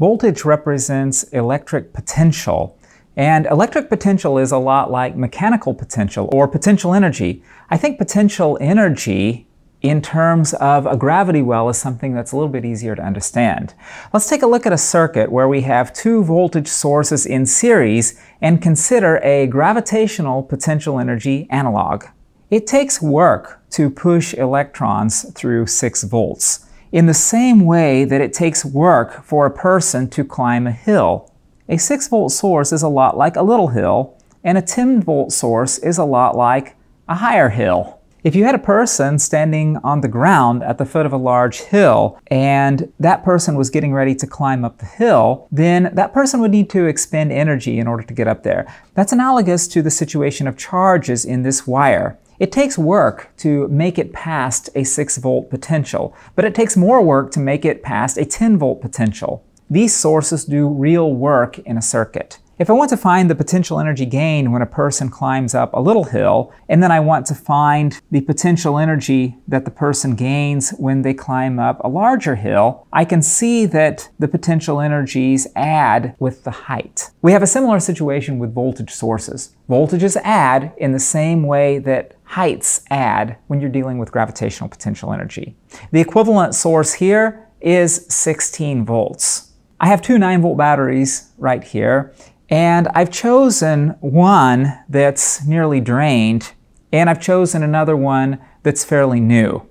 Voltage represents electric potential. And electric potential is a lot like mechanical potential or potential energy. I think potential energy in terms of a gravity well is something that's a little bit easier to understand. Let's take a look at a circuit where we have two voltage sources in series and consider a gravitational potential energy analog. It takes work to push electrons through 6 volts in the same way that it takes work for a person to climb a hill. A 6 volt source is a lot like a little hill, and a 10 volt source is a lot like a higher hill. If you had a person standing on the ground at the foot of a large hill and that person was getting ready to climb up the hill, then that person would need to expend energy in order to get up there. That's analogous to the situation of charges in this wire. It takes work to make it past a 6 volt potential, but it takes more work to make it past a 10 volt potential. These sources do real work in a circuit. If I want to find the potential energy gain when a person climbs up a little hill, and then I want to find the potential energy that the person gains when they climb up a larger hill, I can see that the potential energies add with the height. We have a similar situation with voltage sources. Voltages add in the same way that heights add when you're dealing with gravitational potential energy. The equivalent source here is 16 volts. I have two 9 volt batteries right here, and I've chosen one that's nearly drained, and I've chosen another one that's fairly new.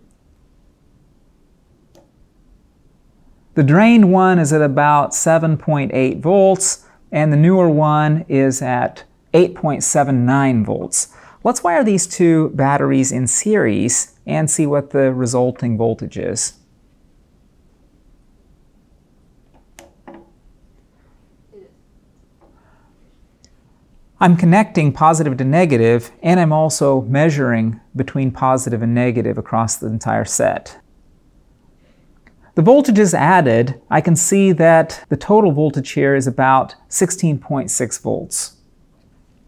The drained one is at about 7.8 volts, and the newer one is at 8.79 volts. Let's wire these two batteries in series and see what the resulting voltage is. I'm connecting positive to negative, and I'm also measuring between positive and negative across the entire set. The voltages added, I can see that the total voltage here is about 16.6 volts.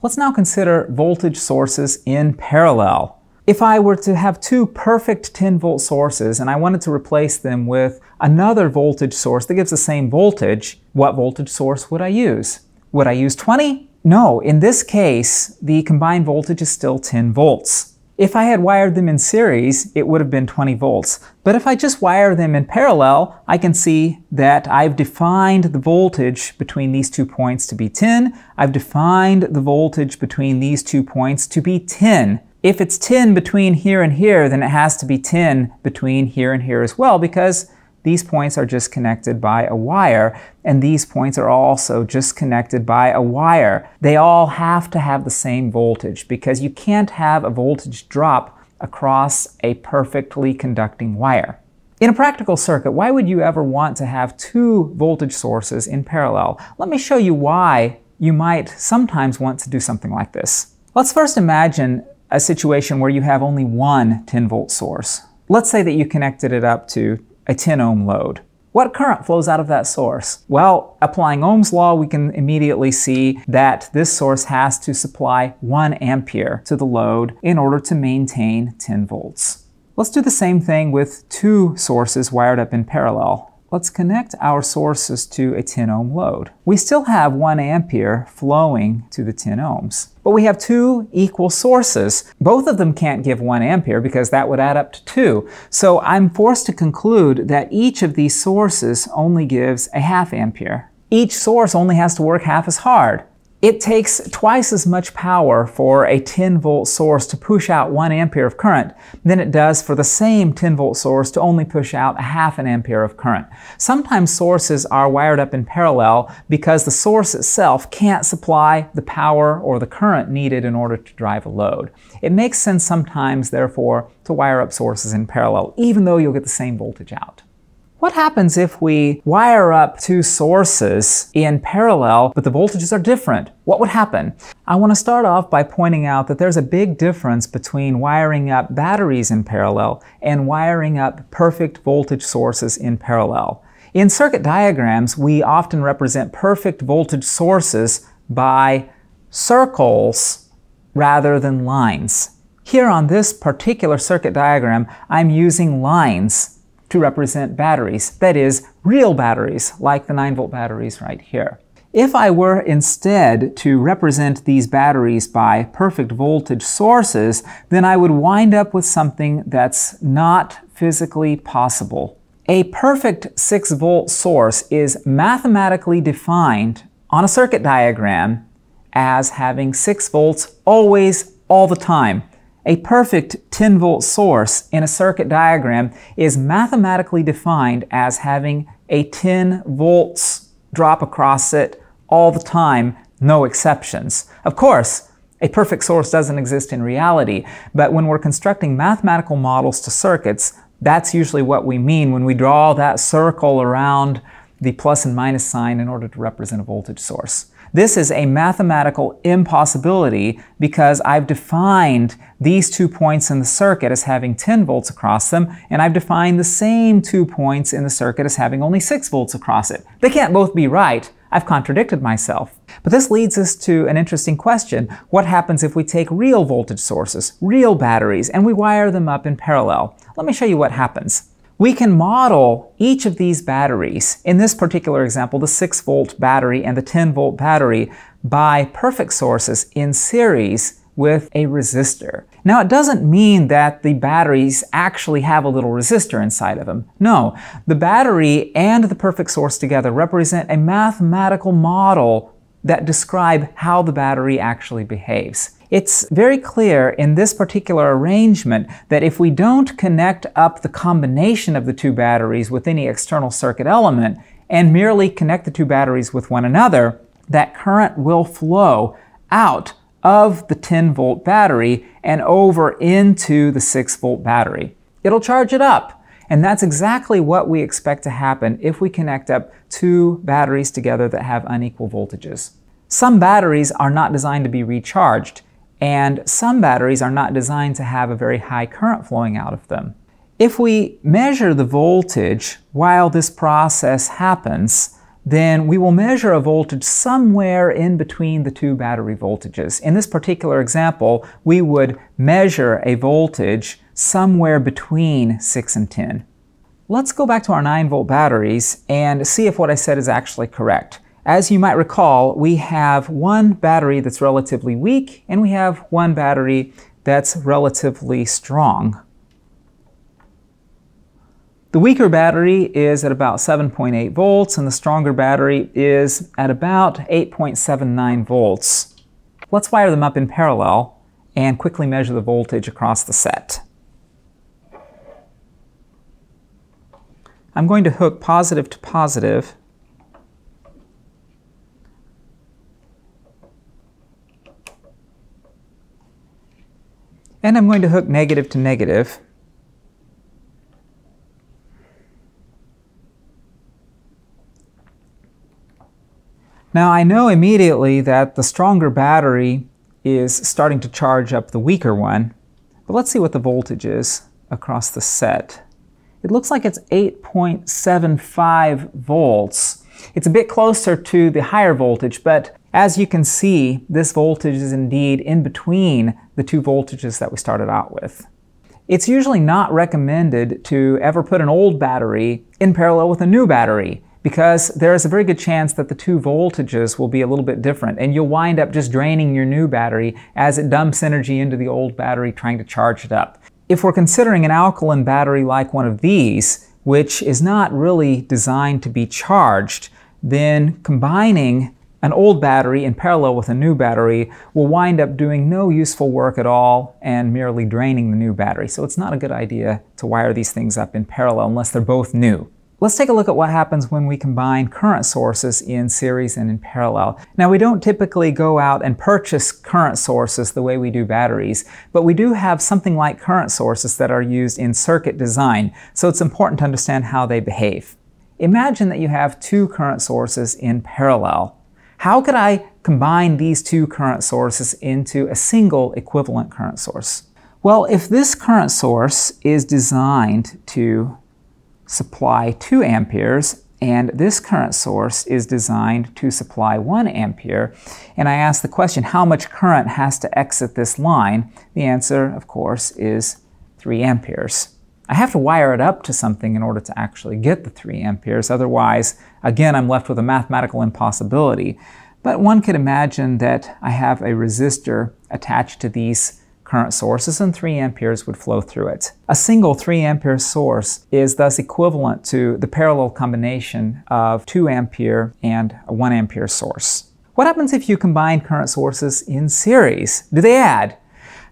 Let's now consider voltage sources in parallel. If I were to have two perfect 10 volt sources and I wanted to replace them with another voltage source that gives the same voltage, what voltage source would I use? Would I use 20? No, in this case, the combined voltage is still 10 volts. If I had wired them in series, it would have been 20 volts. But if I just wire them in parallel, I can see that I've defined the voltage between these two points to be 10. I've defined the voltage between these two points to be 10. If it's 10 between here and here, then it has to be 10 between here and here as well because these points are just connected by a wire, and these points are also just connected by a wire. They all have to have the same voltage because you can't have a voltage drop across a perfectly conducting wire. In a practical circuit, why would you ever want to have two voltage sources in parallel? Let me show you why you might sometimes want to do something like this. Let's first imagine a situation where you have only one 10 volt source. Let's say that you connected it up to a 10 ohm load. What current flows out of that source? Well, applying Ohm's law, we can immediately see that this source has to supply 1 ampere to the load in order to maintain 10 volts. Let's do the same thing with two sources wired up in parallel. Let's connect our sources to a 10 ohm load. We still have 1 ampere flowing to the 10 ohms. But we have two equal sources. Both of them can't give 1 ampere because that would add up to 2. So I'm forced to conclude that each of these sources only gives a half ampere. Each source only has to work half as hard. It takes twice as much power for a 10 volt source to push out 1 ampere of current than it does for the same 10 volt source to only push out a half an ampere of current. Sometimes sources are wired up in parallel because the source itself can't supply the power or the current needed in order to drive a load. It makes sense sometimes, therefore, to wire up sources in parallel, even though you'll get the same voltage out. What happens if we wire up two sources in parallel, but the voltages are different? What would happen? I want to start off by pointing out that there's a big difference between wiring up batteries in parallel and wiring up perfect voltage sources in parallel. In circuit diagrams, we often represent perfect voltage sources by circles rather than lines. Here on this particular circuit diagram, I'm using lines to represent batteries, that is, real batteries, like the 9 volt batteries right here. If I were instead to represent these batteries by perfect voltage sources, then I would wind up with something that's not physically possible. A perfect 6 volt source is mathematically defined on a circuit diagram as having 6 volts always, all the time. A perfect 10 volt source in a circuit diagram is mathematically defined as having a 10 volts drop across it all the time, no exceptions. Of course, a perfect source doesn't exist in reality, but when we're constructing mathematical models to circuits, that's usually what we mean when we draw that circle around the plus and minus sign in order to represent a voltage source. This is a mathematical impossibility because I've defined these two points in the circuit as having 10 volts across them, and I've defined the same two points in the circuit as having only 6 volts across it. They can't both be right. I've contradicted myself. But this leads us to an interesting question. What happens if we take real voltage sources, real batteries, and we wire them up in parallel? Let me show you what happens. We can model each of these batteries, in this particular example, the 6 volt battery and the 10 volt battery, by perfect sources in series with a resistor. Now, it doesn't mean that the batteries actually have a little resistor inside of them. No, the battery and the perfect source together represent a mathematical model that describe how the battery actually behaves. It's very clear in this particular arrangement that if we don't connect up the combination of the two batteries with any external circuit element and merely connect the two batteries with one another, that current will flow out of the 10 volt battery and over into the 6 volt battery. It'll charge it up. And that's exactly what we expect to happen if we connect up two batteries together that have unequal voltages. Some batteries are not designed to be recharged, and some batteries are not designed to have a very high current flowing out of them. If we measure the voltage while this process happens, then we will measure a voltage somewhere in between the two battery voltages. In this particular example, we would measure a voltage somewhere between 6 and 10. Let's go back to our 9 volt batteries and see if what I said is actually correct. As you might recall, we have one battery that's relatively weak and we have one battery that's relatively strong. The weaker battery is at about 7.8 volts and the stronger battery is at about 8.79 volts. Let's wire them up in parallel and quickly measure the voltage across the set. I'm going to hook positive to positive And I'm going to hook negative to negative. Now I know immediately that the stronger battery is starting to charge up the weaker one, but let's see what the voltage is across the set. It looks like it's 8.75 volts. It's a bit closer to the higher voltage, but as you can see, this voltage is indeed in between the two voltages that we started out with. It's usually not recommended to ever put an old battery in parallel with a new battery because there is a very good chance that the two voltages will be a little bit different and you'll wind up just draining your new battery as it dumps energy into the old battery trying to charge it up. If we're considering an alkaline battery like one of these, which is not really designed to be charged, then combining an old battery in parallel with a new battery will wind up doing no useful work at all and merely draining the new battery. So it's not a good idea to wire these things up in parallel unless they're both new. Let's take a look at what happens when we combine current sources in series and in parallel. Now we don't typically go out and purchase current sources the way we do batteries, but we do have something like current sources that are used in circuit design, so it's important to understand how they behave. Imagine that you have two current sources in parallel. How could I combine these two current sources into a single equivalent current source? Well, if this current source is designed to supply 2 amperes and this current source is designed to supply 1 ampere, and I ask the question, how much current has to exit this line? The answer, of course, is 3 amperes. I have to wire it up to something in order to actually get the 3 amperes. Otherwise, again, I'm left with a mathematical impossibility. But one could imagine that I have a resistor attached to these current sources and 3 amperes would flow through it. A single 3 ampere source is thus equivalent to the parallel combination of 2 ampere and a 1 ampere source. What happens if you combine current sources in series? Do they add?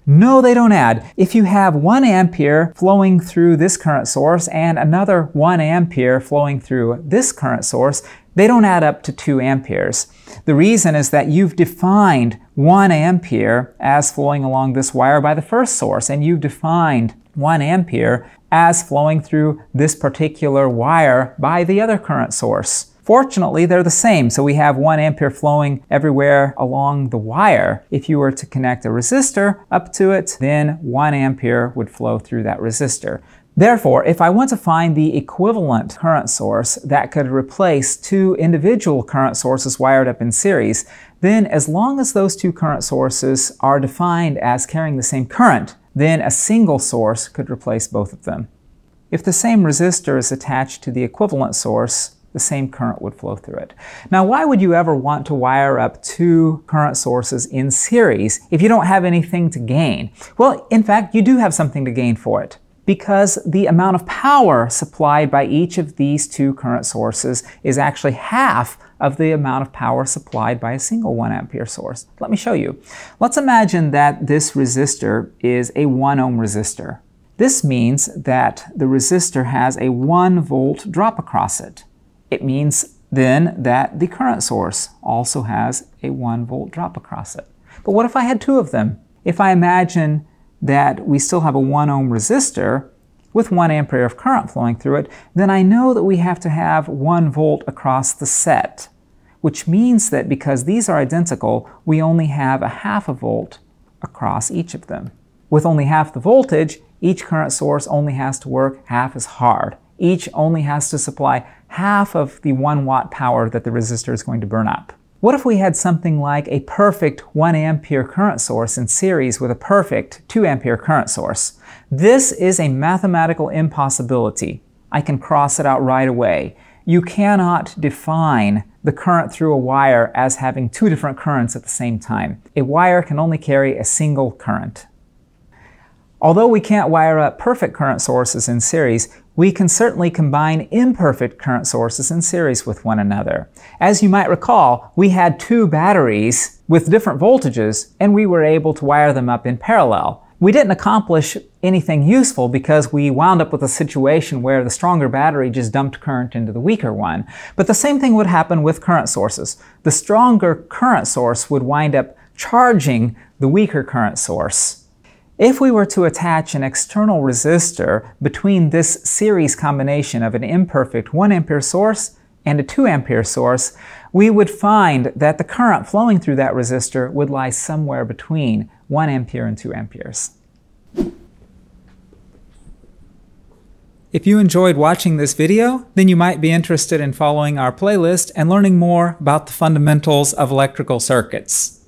No, they don't add. If you have 1 ampere flowing through this current source and another 1 ampere flowing through this current source, they don't add up to 2 amperes. The reason is that you've defined 1 ampere as flowing along this wire by the first source, and you've defined 1 ampere as flowing through this particular wire by the other current source. Fortunately, they're the same, so we have 1 ampere flowing everywhere along the wire. If you were to connect a resistor up to it, then 1 ampere would flow through that resistor. Therefore, if I want to find the equivalent current source that could replace two individual current sources wired up in series, then as long as those two current sources are defined as carrying the same current, then a single source could replace both of them. If the same resistor is attached to the equivalent source, the same current would flow through it. Now, why would you ever want to wire up two current sources in series if you don't have anything to gain? Well, in fact, you do have something to gain for it because the amount of power supplied by each of these two current sources is actually half of the amount of power supplied by a single 1 ampere source. Let me show you. Let's imagine that this resistor is a 1 ohm resistor. This means that the resistor has a 1 volt drop across it. It means then that the current source also has a 1 volt drop across it. But what if I had two of them? If I imagine that we still have a 1 ohm resistor with 1 ampere of current flowing through it, then I know that we have to have 1 volt across the set, which means that because these are identical, we only have a half a volt across each of them. With only half the voltage, each current source only has to work half as hard. Each only has to supply half of the 1 watt power that the resistor is going to burn up. What if we had something like a perfect 1 ampere current source in series with a perfect 2 ampere current source? This is a mathematical impossibility. I can cross it out right away. You cannot define the current through a wire as having two different currents at the same time. A wire can only carry a single current. Although we can't wire up perfect current sources in series, we can certainly combine imperfect current sources in series with one another. As you might recall, we had two batteries with different voltages, and we were able to wire them up in parallel. We didn't accomplish anything useful because we wound up with a situation where the stronger battery just dumped current into the weaker one. But the same thing would happen with current sources. The stronger current source would wind up charging the weaker current source. If we were to attach an external resistor between this series combination of an imperfect 1 ampere source and a 2 ampere source, we would find that the current flowing through that resistor would lie somewhere between 1 ampere and 2 amperes. If you enjoyed watching this video, then you might be interested in following our playlist and learning more about the fundamentals of electrical circuits.